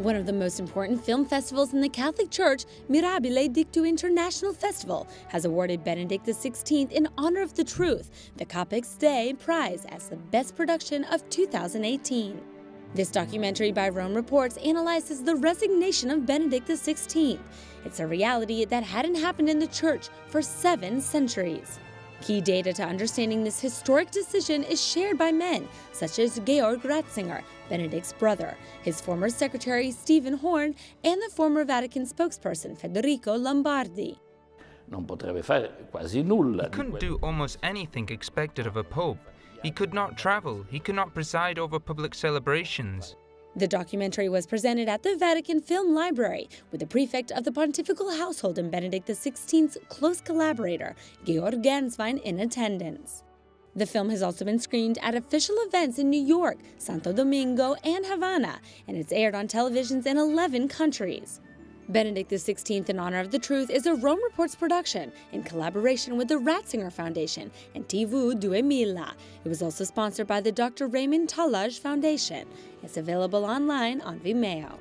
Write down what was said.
One of the most important film festivals in the Catholic Church, Mirabile Dictu International Festival, has awarded Benedict XVI in honor of the truth the Capax Dei Prize as the best production of 2018. This documentary by Rome Reports analyzes the resignation of Benedict XVI. It's a reality that hadn't happened in the church for seven centuries. Key data to understanding this historic decision is shared by men such as Georg Ratzinger, Benedict's brother, his former secretary Stephen Horn, and the former Vatican spokesperson Federico Lombardi. Non potrebbe fare quasi nulla. He couldn't do almost anything expected of a pope. He could not travel. He could not preside over public celebrations. The documentary was presented at the Vatican Film Library with the prefect of the pontifical household and Benedict XVI's close collaborator, Georg Ganswein, in attendance. The film has also been screened at official events in New York, Santo Domingo, and Havana, and it's aired on televisions in 11 countries. Benedict XVI in Honor of the Truth is a Rome Reports production in collaboration with the Ratzinger Foundation and TV Due Mila. It was also sponsored by the Dr. Raymond Tallaj Foundation. It's available online on Vimeo.